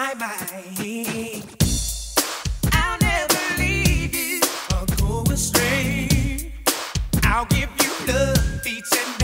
My mind. I'll never leave you or go astray. I'll give you love each and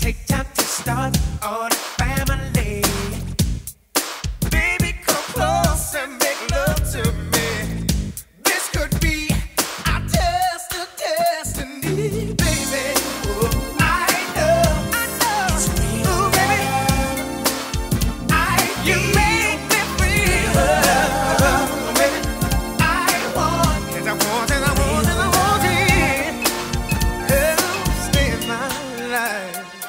Take time to start a family. Baby, come close and make love to me. This could be our destiny, baby. Oh, I know, I know. It's real. Baby. You make me feel. I want, cause I I I stay in my life.